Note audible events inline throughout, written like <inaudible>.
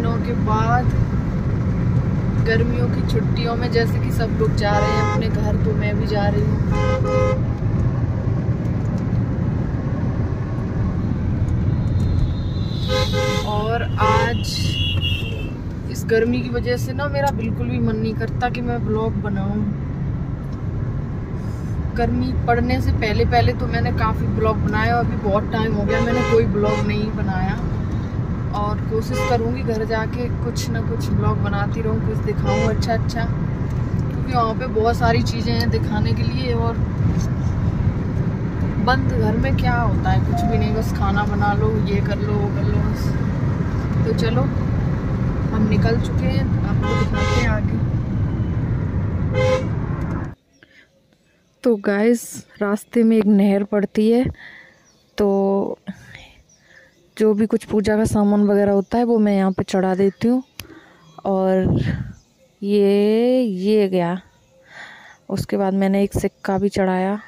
दिनों के बाद गर्मियों की छुट्टियों में जैसे कि सब लोग जा रहे हैं अपने घर तो मैं भी जा रही हूँ। और आज इस गर्मी की वजह से ना मेरा बिल्कुल भी मन नहीं करता कि मैं ब्लॉग बनाऊँ। गर्मी पड़ने से पहले पहले तो मैंने काफ़ी ब्लॉग बनाया अभी बहुत टाइम हो गया, मैंने कोई ब्लॉग नहीं बनाया। और कोशिश करूँगी घर जाके कुछ ना कुछ ब्लॉग बनाती रहूँ, कुछ दिखाऊँ अच्छा अच्छा। क्योंकि वहाँ पे बहुत सारी चीज़ें हैं दिखाने के लिए और बंद घर में क्या होता है? कुछ भी नहीं, बस खाना बना लो, ये कर लो, वो कर लो, बस। तो चलो, हम निकल चुके हैं, आपको दिखाते हैं आगे। तो गाइस रास्ते में एक नहर पड़ती है तो जो भी कुछ पूजा का सामान वगैरह होता है, वो मैं यहाँ पे चढ़ा देती हूँ। और ये ये गया। उसके बाद मैंने एक सिक्का भी चढ़ाया।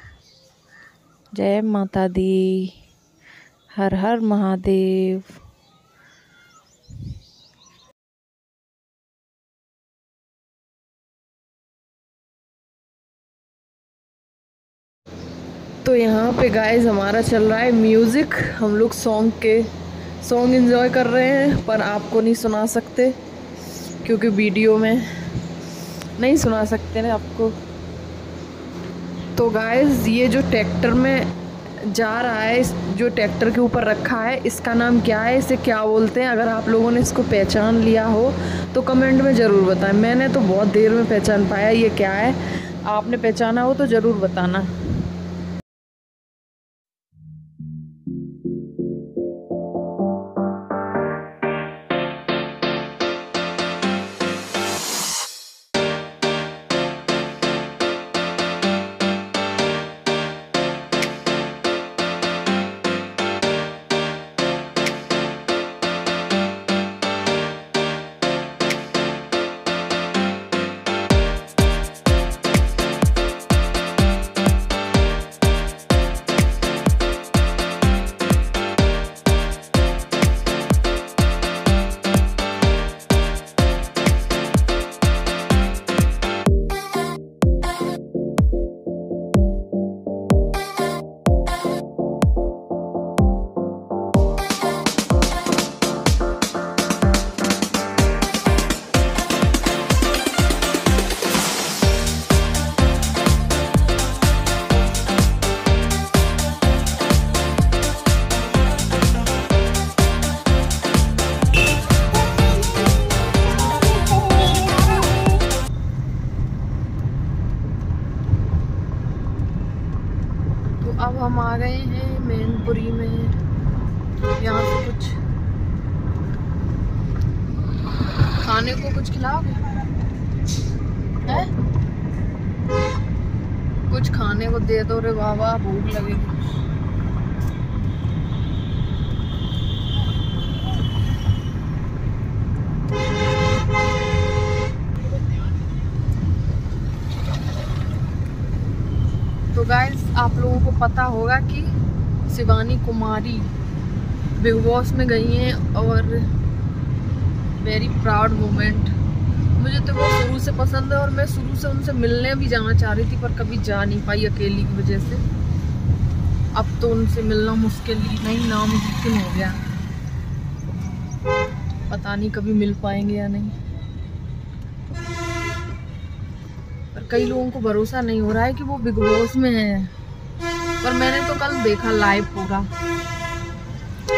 जय माता दी। हर हर महादेव। तो यहाँ पे गाइस हमारा चल रहा है म्यूज़िक। हम लोग सॉन्ग के सॉन्ग इन्जॉय कर रहे हैं, पर आपको नहीं सुना सकते, क्योंकि वीडियो में नहीं सुना सकते ना आपको। तो गाइस ये जो ट्रैक्टर में जा रहा है जो ट्रैक्टर के ऊपर रखा है, इसका नाम क्या है, इसे क्या बोलते हैं? अगर आप लोगों ने इसको पहचान लिया हो तो कमेंट में ज़रूर बताएँ। मैंने तो बहुत देर में पहचान पाया, ये क्या है? आपने पहचाना हो तो ज़रूर बताना। अब हम आ गए हैं मैनपुरी में। यहाँ से कुछ खाने को कुछ खिलाओगे? कुछ खाने को दे दो रे बाबा, भूख लगेगी तो गाइस आप लोगों को पता होगा कि शिवानी कुमारी बिग बॉस में गई हैं और वेरी प्राउड मोमेंट मुझे तो वो शुरू से पसंद है और मैं शुरू से उनसे मिलने भी जाना चाह रही थी, पर कभी जा नहीं पाई अकेली की वजह से। अब तो उनसे मिलना मुश्किल ही, नहीं नामुमकिन हो गया। पता नहीं कभी मिल पाएँगे या नहीं। पर कई लोगों को भरोसा नहीं हो रहा है कि वो बिग बॉस में है। पर मैंने तो कल देखा लाइव पूरा।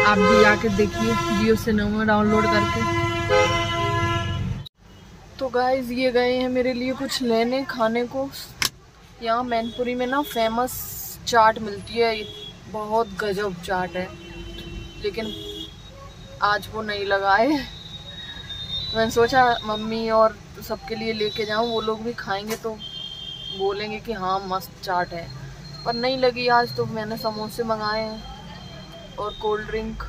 आप भी आके देखिए, जियो सिनेमा डाउनलोड करके। तो गाइज़ ये गए हैं मेरे लिए कुछ लेने खाने को। यहाँ मैनपुरी में ना फ़ेमस चाट मिलती है बहुत गजब चाट है। लेकिन आज वो नहीं लगाए। मैंने सोचा, मम्मी और सबके लिए लेके जाऊँ, वो लोग भी खाएँगे तो बोलेंगे कि हाँ मस्त चाट है। पर नहीं लगी आज तो मैंने समोसे मंगाए हैं और कोल्ड ड्रिंक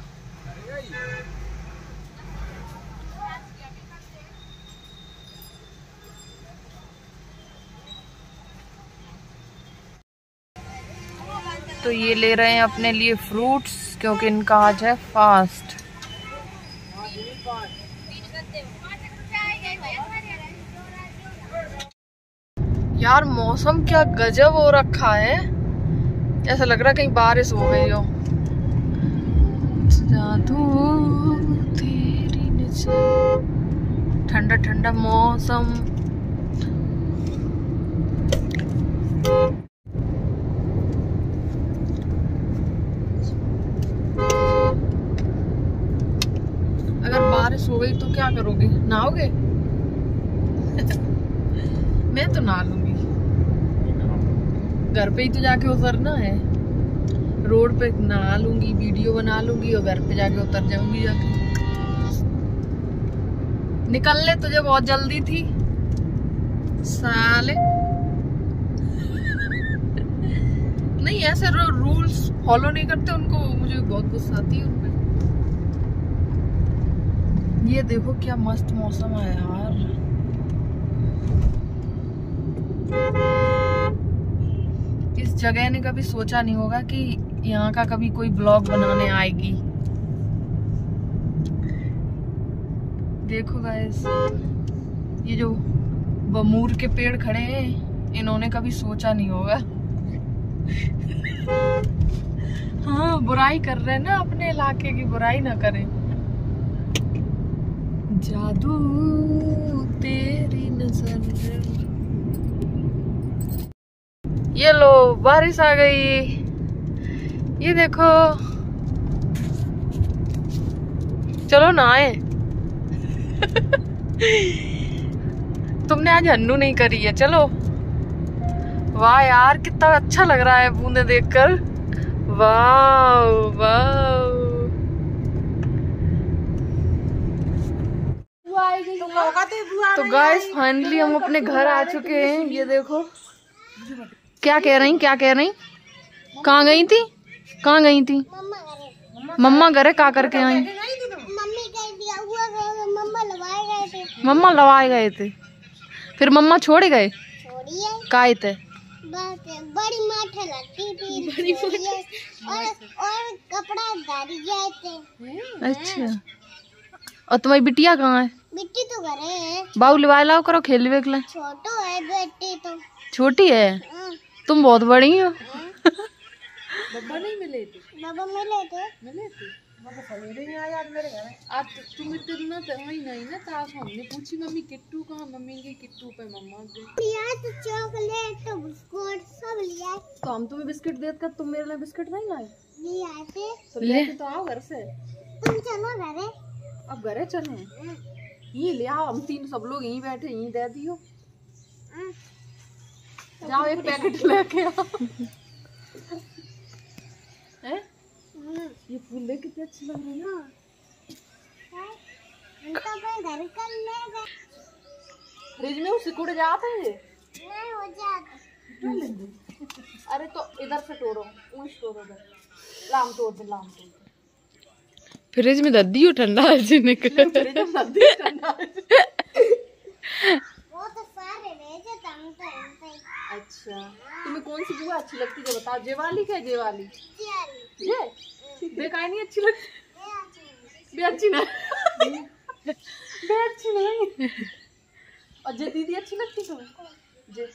तो ये ले रहे हैं अपने लिए फ्रूट्स क्योंकि इनका आज है फास्ट यार मौसम क्या गजब हो रखा है। ऐसा लग रहा कहीं बारिश हो गई हो। ठंडा ठंडा मौसम। अगर बारिश हो गई तो क्या करोगे? नहाओगे? <laughs> मैं तो नहा लूँगी। घर पे ही तो जाके उतरना है। रोड पे नहा लूँगी, वीडियो बना लूँगी और घर पे जाके उतर जाऊँगी जाके। निकलने तुझे बहुत जल्दी थी। साले। नहीं, ऐसे रूल्स फॉलो नहीं करते उनको। मुझे बहुत गुस्सा आती है उनपे ये देखो क्या मस्त मौसम है यार। जगह ने कभी सोचा नहीं होगा कि यहाँ का कभी कोई ब्लॉग बनाने आएगी। देखो गाइस ये जो बमूर के पेड़ खड़े हैं, इन्होंने कभी सोचा नहीं होगा। हाँ बुराई कर रहे हैं ना अपने इलाके की, बुराई ना करें। जादू तेरी नज़र ये लो, बारिश आ गई। ये देखो। चलो ना आए तुमने आज हन्नू नहीं करी है, चलो। वाह यार, कितना अच्छा लग रहा है बूंदे देखकर। वाह वाह तो गाइस फाइनली हम अपने घर आ चुके हैं। ये देखो। क्या कह रही क्या कह रही? कहाँ गई थी? कहाँ गई थी? मम्मा घरे का करके आई? मम्मा लवाए गए थे। फिर मम्मा छोड़ गए? काय थे बड़ी माठे लगती थी बड़ी और और कपड़ा दारी अच्छा। और तुम्हारी बिटिया कहाँ है? मिट्टी तो घरे है। बाबू लिवा लाओ करो खेल वेख ले छोटो है बेटी तो। छोटी है? हाँ, तुम बहुत बड़ी हो। बाबा मिले थे? मिले थे। बाबा सवेरे ही आया आज मेरे घर। आज तुम इतने ना तो ही नहीं ना ताश हमने पूछी मम्मी किट्टू कहाँ? मम्मी की किट्टू पे मम्मा के लिया तो चॉकलेट तो बिस्कुट सब लिया तो हम तुम्हें बिस्किट देते कर तुम मेरे लिए बिस्किट नहीं लाए? लिया थे। तो ले। तो आओ घर से। तुम चलो घरे। अब घरे चले। ये ले आओ। हम तीन सब लोग यहीं बैठे यहीं दे दियो। हाँ। जाओ एक पैकेट लेके आओ। हाँ, ये फूल कितने अच्छे लग रहे हैं ना। फ्रिज में उसे कुड़ जाते हैं नहीं हो जाता अरे तो इधर से तोड़ो ऊँच तोड़ो उधर लाम तोड़ दे लाम तोड़ दे। फ्रिज में दद्दी हो ठंडा है जी निकल फ्रिज में नदी ठंडा है <laughs> वो तो सारे भेजे थे हम तो हम तो अच्छा। तुम्हें कौन सी बुआ अच्छी लगती है बताओ? जे वाली क्या जे वाली चियाली ये? बेकार नहीं अच्छी लगती? अच्छी बे अच्छी नहीं बे अच्छी नहीं। और जे दीदी अच्छी लगती तुम्हें? जे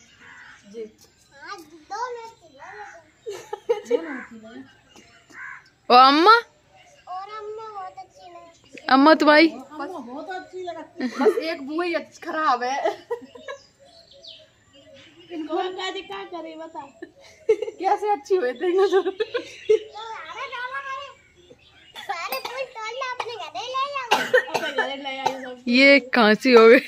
जे। हाँ ओ अम्मा? और हमने बहुत अच्छी लगी अम्मा तुम्हारी? बहुत अच्छी लगती बस एक बुआ ही खराब है। इनको क्या करे बता। कैसे अच्छी हुए थे ना तो? अरे डाला करे सारे फूल तोड़ ले अपने घरे ले जाओ घरे ले आई ये कहाँ सी हो गई।